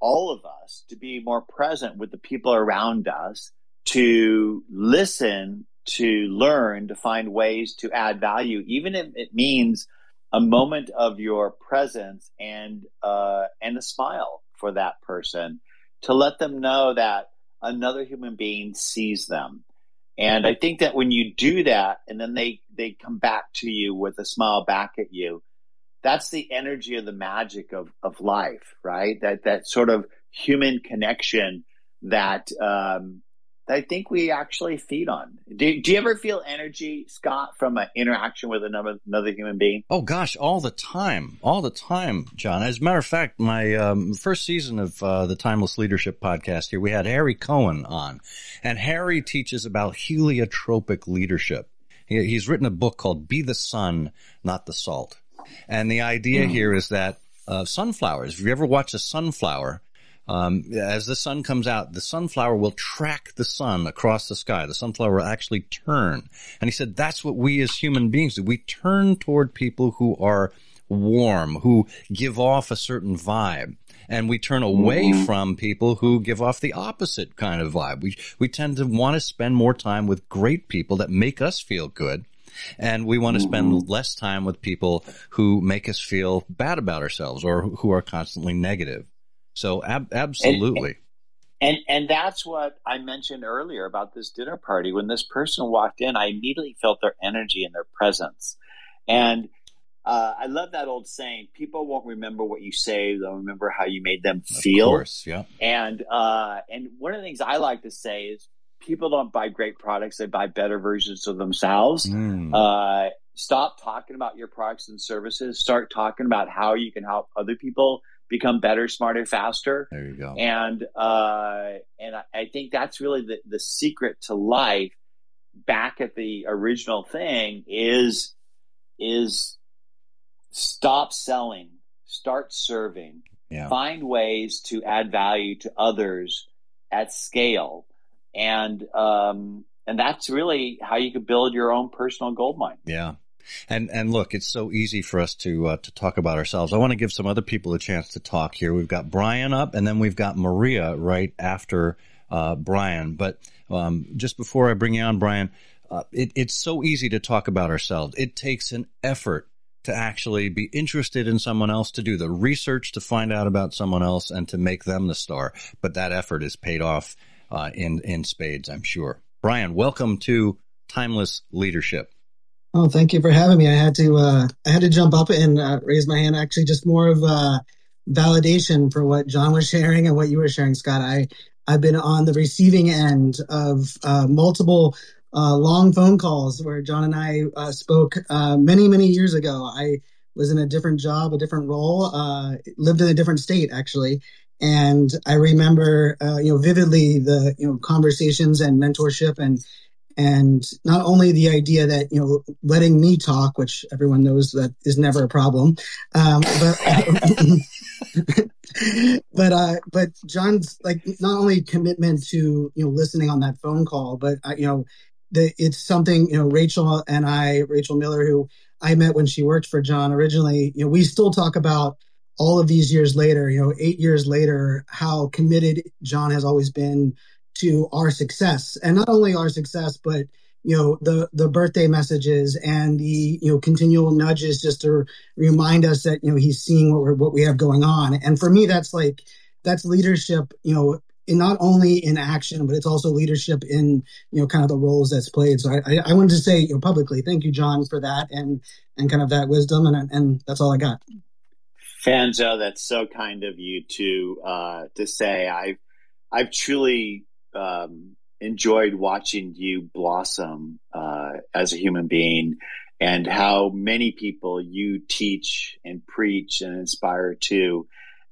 all of us to be more present with the people around us to listen to learn to find ways to add value even if it means a moment of your presence and uh, and a smile for that person to let them know that another human being sees them and I think that when you do that and then they, they come back to you with a smile back at you, that's the energy of the magic of, of life, right? That, that sort of human connection that, um, I think we actually feed on. Do, do you ever feel energy, Scott, from an interaction with another another human being? Oh gosh, all the time, all the time, Jon. As a matter of fact, my um, first season of uh, the Timeless Leadership podcast here, we had Harry Cohen on, and Harry teaches about heliotropic leadership. He, he's written a book called "Be the Sun, Not the Salt," and the idea mm. here is that uh, sunflowers. If you ever watch a sunflower, um, as the sun comes out, the sunflower will track the sun across the sky. The sunflower will actually turn. And he said that's what we as human beings do. We turn toward people who are warm, who give off a certain vibe. And we turn away mm-hmm. from people who give off the opposite kind of vibe. We, we tend to want to spend more time with great people that make us feel good. And we want to spend mm-hmm. less time with people who make us feel bad about ourselves or who are constantly negative. So ab- absolutely. And, and, and that's what I mentioned earlier about this dinner party. When this person walked in, I immediately felt their energy and their presence. And uh, I love that old saying: "People won't remember what you say; they'll remember how you made them feel." Of course, yeah. And uh, and one of the things I like to say is, people don't buy great products; they buy better versions of themselves. Mm. Uh, stop talking about your products and services. Start talking about how you can help other people become better, smarter, faster. There you go. And uh, and I, think that's really the, the secret to life. Back at the original thing is is stop selling, start serving, yeah. find ways to add value to others at scale, and um, and that's really how you can build your own personal gold mine. Yeah, and and look, it's so easy for us to uh, to talk about ourselves. I want to give some other people a chance to talk here. We've got Brian up, and then we've got Maria right after uh, Brian. But um, just before I bring you on, Brian, uh, it, it's so easy to talk about ourselves. It takes an effort to actually be interested in someone else, to do the research to find out about someone else, and to make them the star. But that effort is paid off uh, in in spades, I'm sure. Brian, welcome to Timeless Leadership. Oh, thank you for having me. I had to uh, I had to jump up and uh, raise my hand. Actually, just more of uh, validation for what Jon was sharing and what you were sharing, Scott. I I've been on the receiving end of uh, multiple uh, long phone calls where Jon and I uh, spoke many many years ago. I was in a different job, a different role, lived in a different state actually, and I remember you know vividly the you know conversations and mentorship and and not only the idea that you know letting me talk which everyone knows that is never a problem um, but (laughs) but uh but jon's like not only commitment to you know listening on that phone call but uh, you know that it's something you know Rachel and I, Rachel Miller, who I met when she worked for Jon originally. You know, we still talk about all of these years later. You know, eight years later, how committed Jon has always been to our success, and not only our success, but you know the the birthday messages and the you know continual nudges just to remind us that you know he's seeing what we what we have going on. And for me that's like that's leadership you know in not only in action but it's also leadership in you know kind of the roles that's played. So i i wanted to say you know publicly thank you jon for that and and kind of that wisdom and and that's all i got. Fanzo that's so kind of you to uh to say. I've i've truly um enjoyed watching you blossom uh, as a human being and how many people you teach and preach and inspire to.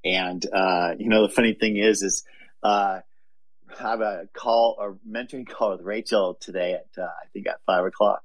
And, uh, you know, the funny thing is, is, uh, I have a call or mentoring call with Rachel today at, uh, I think at five o'clock.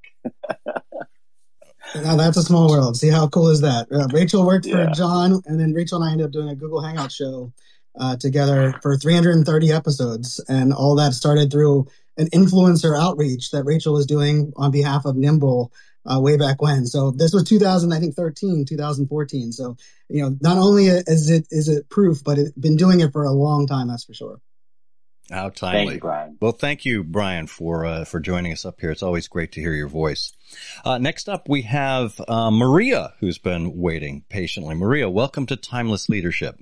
now that's a small world. See how cool is that? Uh, Rachel worked yeah. for Jon and then Rachel and I ended up doing a Google Hangout show uh, together for 330 episodes. And all that started through an influencer outreach that Rachel was doing on behalf of Nimble uh, way back when. So this was 2000, I think 13, 2014. So, you know, not only is it, is it proof, but it's been doing it for a long time. That's for sure. How timely, thank you, Brian. Well, thank you, Brian, for uh, for joining us up here. It's always great to hear your voice. Uh, next up, we have uh, Maria, who's been waiting patiently. Maria, welcome to Timeless Leadership.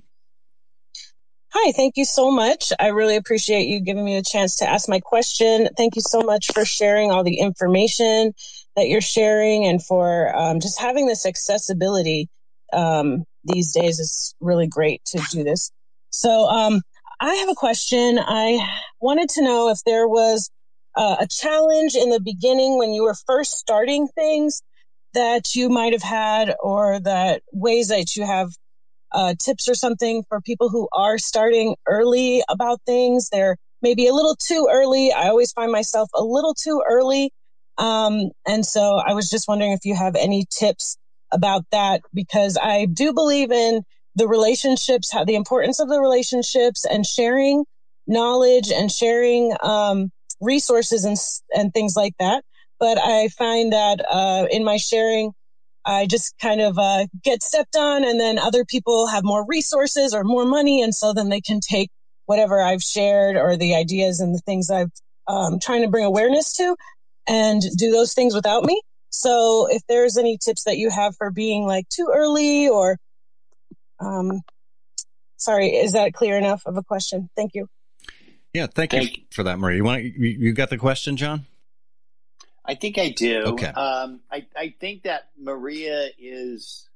Hi, thank you so much. I really appreciate you giving me a chance to ask my question. Thank you so much for sharing all the information that you're sharing and for um, just having this accessibility um, these days. It's really great to do this. So, um, I have a question. I wanted to know if there was uh, a challenge in the beginning when you were first starting things that you might have had, or that ways that you have uh, tips or something for people who are starting early about things. They're maybe a little too early. I always find myself a little too early. Um, and so I was just wondering if you have any tips about that because I do believe in the relationships, how the importance of the relationships and sharing knowledge and sharing um, resources and and things like that. But I find that uh, in my sharing, I just kind of uh, get stepped on, and then other people have more resources or more money, and so then they can take whatever I've shared or the ideas and the things I've um, trying to bring awareness to, and do those things without me. So, if there's any tips that you have for being like too early or, um, sorry, is that clear enough of a question? Thank you. Yeah, thank, thank you for that, Marie. You want you, you got the question, Jon? I think I do. Okay. Um, I, I think that Maria is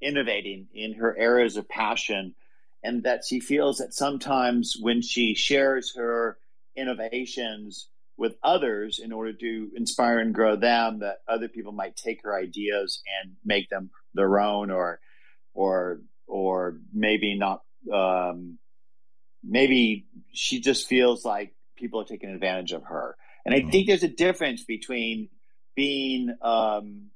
innovating in her areas of passion, and that she feels that sometimes when she shares her innovations with others in order to inspire and grow them, that other people might take her ideas and make them their own, or or or maybe not. Um, maybe she just feels like people are taking advantage of her and I mm-hmm. think there's a difference between being um,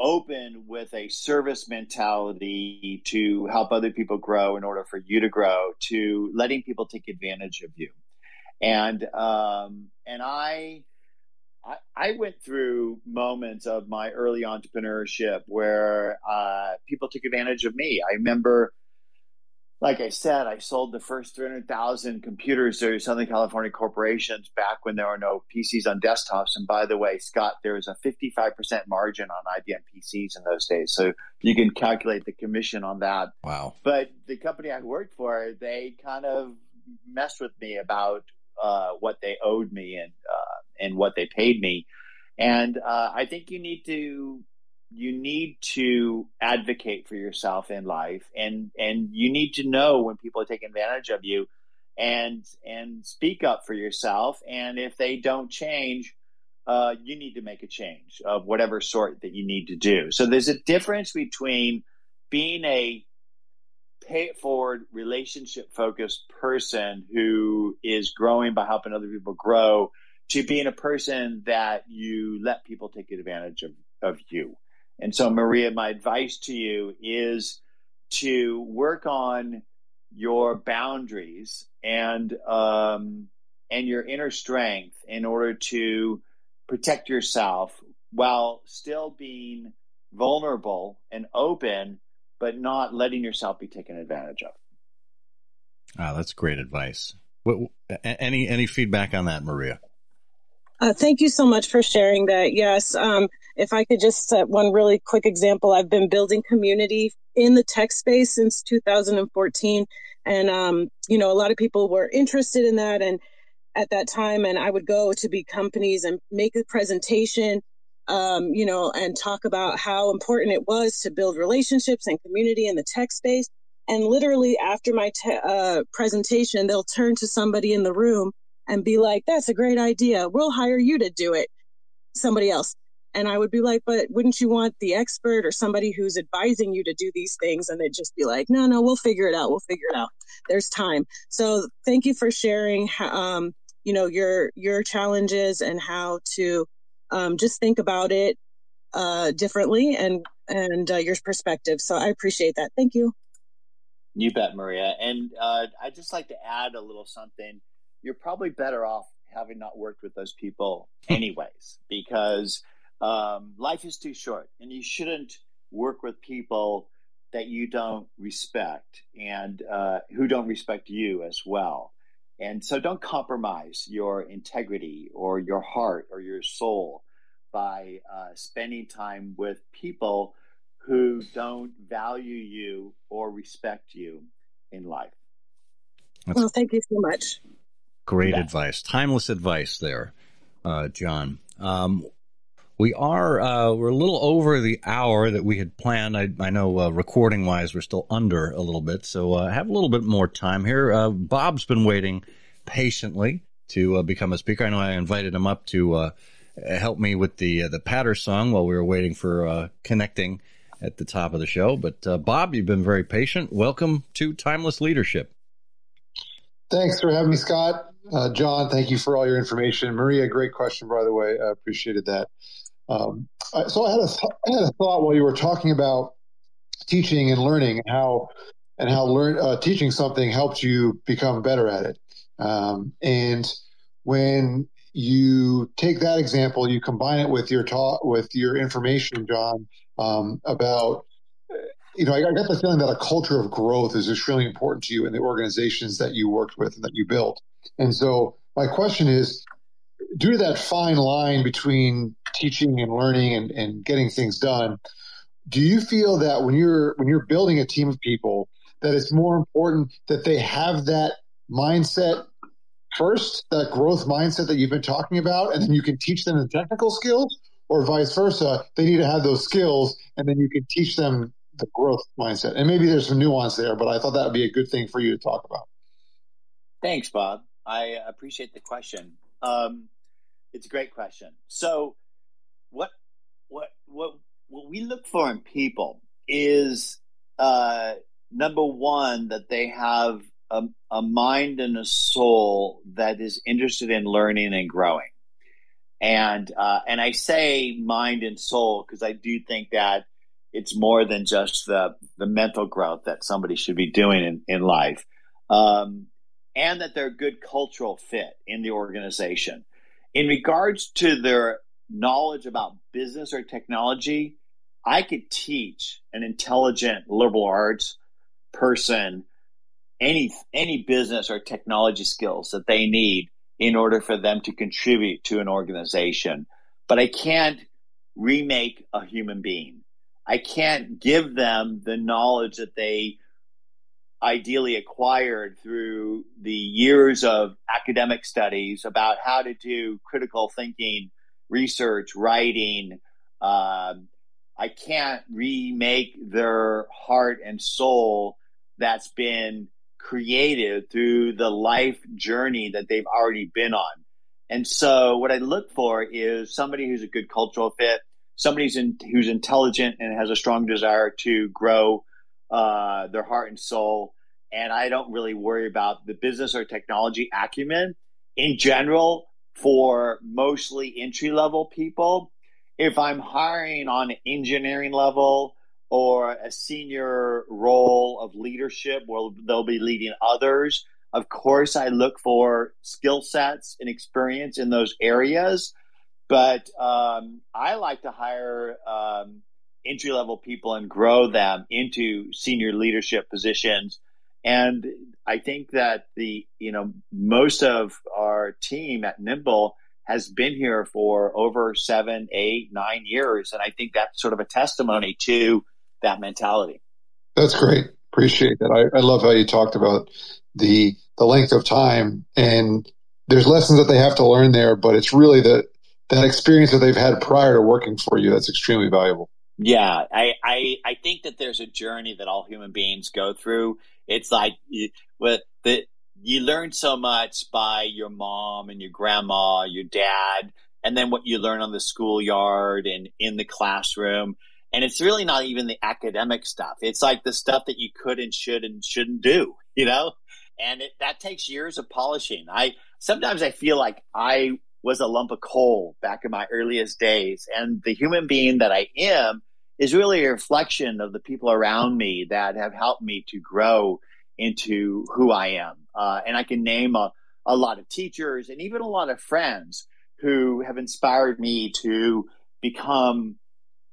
open with a service mentality to help other people grow in order for you to grow to letting people take advantage of you. And um, and I, I, I went through moments of my early entrepreneurship where uh, people took advantage of me. I remember like I said, I sold the first 300,000 computers to Southern California corporations back when there were no PCs on desktops. And by the way, Scott, there was a 55% margin on IBM PCs in those days. So you can calculate the commission on that. Wow. But the company I worked for, they kind of messed with me about uh, what they owed me and, uh, and what they paid me. And uh, I think you need to you need to advocate for yourself in life and and you need to know when people are taking advantage of you and and speak up for yourself. And if they don't change uh, you need to make a change of whatever sort that you need to do. So there's a difference between being a pay it forward relationship focused person who is growing by helping other people grow to being a person that you let people take advantage of, of you and so, Maria, my advice to you is to work on your boundaries and um, and your inner strength in order to protect yourself while still being vulnerable and open, but not letting yourself be taken advantage of. Ah, that's great advice. What, any any feedback on that, Maria? Uh, thank you so much for sharing that. Yes, um, if I could just set one really quick example, I've been building community in the tech space since 2014, and um, you know a lot of people were interested in that, and at that time, and I would go to big companies and make a presentation, um, you know, and talk about how important it was to build relationships and community in the tech space. And literally after my te- uh, presentation, they'll turn to somebody in the room and be like, that's a great idea. We'll hire you to do it. Somebody else. And I would be like, but wouldn't you want the expert or somebody who's advising you to do these things? And they'd just be like, no, no, we'll figure it out. We'll figure it out. There's time. So thank you for sharing, um, you know, your, your challenges and how to, um, just think about it, uh, differently and, and uh, your perspective. So I appreciate that. Thank you. You bet, Maria. And uh, I'd just like to add a little something. You're probably better off having not worked with those people, anyways, because um, life is too short and you shouldn't work with people that you don't respect and uh, who don't respect you as well. And so don't compromise your integrity or your heart or your soul by uh, spending time with people who don't value you or respect you in life. That's well, thank you so much. Great yeah. advice, timeless advice there, uh, Jon. Um, we are uh, we're a little over the hour that we had planned. I, I know uh, recording wise we're still under a little bit, so uh, have a little bit more time here. Uh, Bob's been waiting patiently to uh, become a speaker. I know I invited him up to uh, help me with the the patter song while we were waiting for connecting at the top of the show. But Bob, you've been very patient. Welcome to Timeless Leadership. Thanks for having me, Scott. Jon, thank you for all your information. Maria, great question, by the way. I appreciated that. Um, so I had, a th- I had a thought while you were talking about teaching and learning how and how learn uh, teaching something helps you become better at it. Um, and when you take that example, you combine it with your talk with your information, Jon, um, about you know, I got the feeling that a culture of growth is just really important to you in the organizations that you worked with and that you built. And so my question is, due to that fine line between teaching and learning and, and getting things done, do you feel that when you're when you're building a team of people, that it's more important that they have that mindset first, that growth mindset that you've been talking about, and then you can teach them the technical skills, or vice versa. They need to have those skills, and then you can teach them the growth mindset. And maybe there's some nuance there, but I thought that would be a good thing for you to talk about. Thanks, Bob. I appreciate the question. Um, it's a great question. So, what what what what we look for in people is uh, number one that they have a, a mind and a soul that is interested in learning and growing and uh, and I say mind and soul because I do think that it's more than just the the mental growth that somebody should be doing in, in life, um, and that they're a good cultural fit in the organization. In regards to their knowledge about business or technology, I could teach an intelligent liberal arts person any any business or technology skills that they need in order for them to contribute to an organization. But I can't remake a human being. I can't give them the knowledge that they ideally acquired through the years of academic studies about how to do critical thinking, research, writing. Um, I can't remake their heart and soul that's been created through the life journey that they've already been on. And so what I look for is somebody who's a good cultural fit, somebody who's, in, who's intelligent and has a strong desire to grow uh, their heart and soul. And I don't really worry about the business or technology acumen in general for mostly entry level people. If I'm hiring on engineering level, or a senior role of leadership where they'll be leading others. Of course, I look for skill sets and experience in those areas. But um, I like to hire um, entry level people and grow them into senior leadership positions. And I think that the, you know, most of our team at Nimble has been here for over seven, eight, nine years. And I think that's sort of a testimony to that mentality. That's great. Appreciate that. I, I love how you talked about the the length of time and there's lessons that they have to learn there, but it's really the that experience that they've had prior to working for you that's extremely valuable. Yeah, I, I, I think that there's a journey that all human beings go through. It's like with the you learn so much by your mom and your grandma, your dad, and then what you learn on the schoolyard and in the classroom. And it's really not even the academic stuff. It's like the stuff that you could and should and shouldn't do, (laughs) you know? And it, that takes years of polishing. I sometimes I feel like I was a lump of coal back in my earliest days. And the human being that I am is really a reflection of the people around me that have helped me to grow into who I am. Uh, and I can name a, a lot of teachers and even a lot of friends who have inspired me to become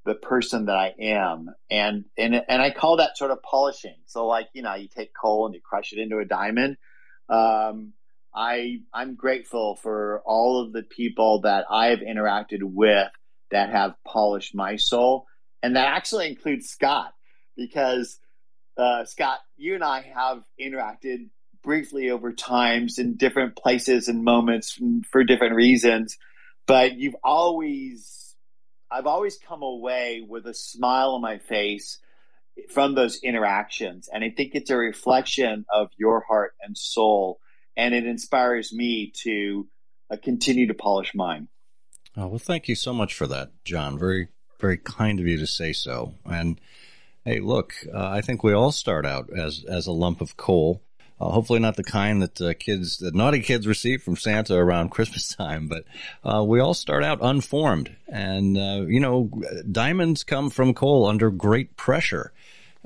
the person that I am. And, and, and I call that sort of polishing. So like, you know, you take coal and you crush it into a diamond. Um, I, I'm grateful for all of the people that I've interacted with that have polished my soul. And that actually includes Scott because, uh, Scott, you and I have interacted briefly over times in different places and moments for different reasons, but you've always I've always come away with a smile on my face from those interactions. And I think it's a reflection of your heart and soul. And it inspires me to uh, continue to polish mine. Oh, well, thank you so much for that, Jon. Very, very kind of you to say so. And hey, look, uh, I think we all start out as, as a lump of coal uh, hopefully not the kind that uh, kids, that naughty kids receive from Santa around (laughs) Christmas time, but uh, we all start out unformed. And, uh, you know, diamonds come from coal under great pressure.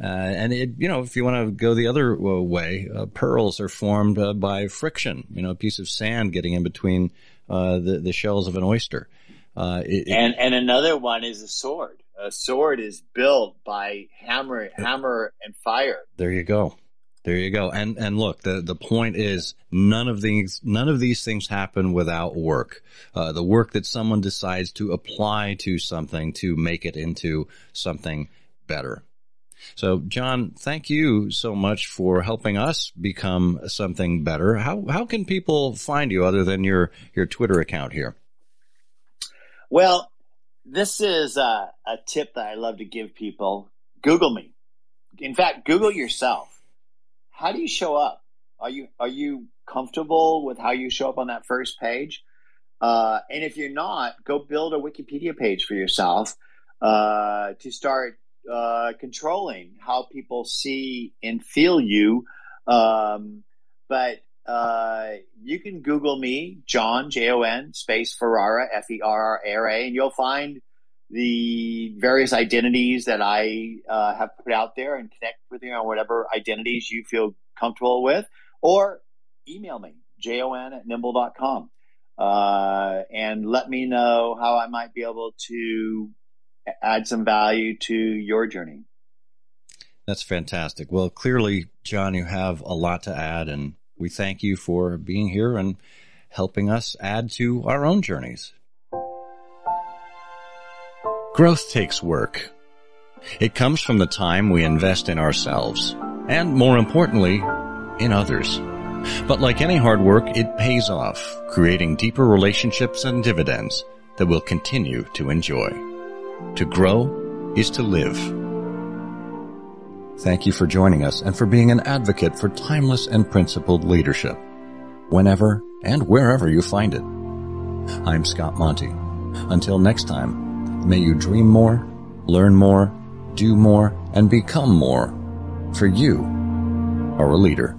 Uh, and it, you know, if you want to go the other way, pearls are formed by friction. You know, a piece of sand getting in between the the shells of an oyster. It, and and another one is a sword. A sword is built by hammer, hammer and fire. There you go. There you go. And and look, the the point is none of these none of these things happen without work. Uh, the work that someone decides to apply to something to make it into something better. So, Jon, thank you so much for helping us become something better. How how can people find you other than your your Twitter account here? Well, this is a, a tip that I love to give people. Google me. In fact, Google yourself how do you show up? Are you are you comfortable with how you show up on that first page? Uh, and if you're not, go build a Wikipedia page for yourself uh, to start uh, controlling how people see and feel you. Um, but you can Google me, Jon J O N space Ferrara F E R R A, and you'll find the various identities that I uh, have put out there and connect with you on whatever identities you feel comfortable with, or email me, jon at nimble.com, uh, and let me know how I might be able to add some value to your journey. That's fantastic. Well, clearly, Jon, you have a lot to add, and we thank you for being here and helping us add to our own journeys. Growth takes work. It comes from the time we invest in ourselves, and more importantly, in others. But like any hard work, it pays off, creating deeper relationships and dividends that we'll continue to enjoy. To grow is to live. Thank you for joining us and for being an advocate for timeless and principled leadership, whenever and wherever you find it. I'm Scott Monty. Until next time, May you dream more, learn more, do more, and become more. For you are a leader.